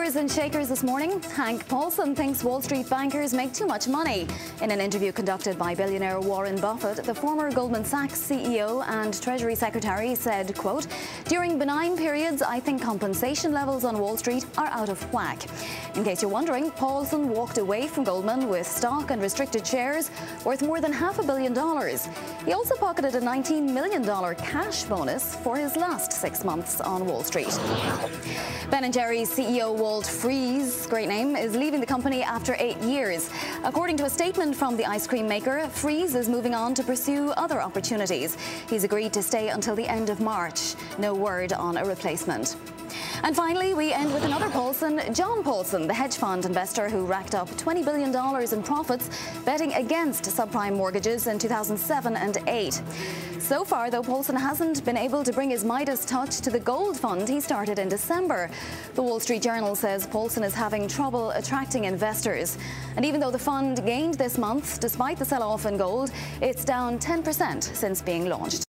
movers and shakers this morning. Hank Paulson thinks Wall Street bankers make too much money. In an interview conducted by billionaire Warren Buffett, the former Goldman Sachs CEO and Treasury Secretary said, quote, During benign periods, I think compensation levels on Wall Street are out of whack. In case you're wondering, Paulson walked away from Goldman with stock and restricted shares worth more than half a billion dollars. He also pocketed a $19 million cash bonus for his last six months on Wall Street. Ben & Jerry's CEO Walt Freese, great name, is leaving the company after eight years. According to a statement from the ice cream maker, Freese is moving on to pursue other opportunities. He's agreed to stay until the end of March. No word on a replacement. And finally, we end with another Paulson, John Paulson, the hedge fund investor who racked up $20 billion in profits betting against subprime mortgages in 2007 and 8. So far, though, Paulson hasn't been able to bring his Midas touch to the gold fund he started in December. The Wall Street Journal says Paulson is having trouble attracting investors. And even though the fund gained this month, despite the sell-off in gold, it's down 10% since being launched.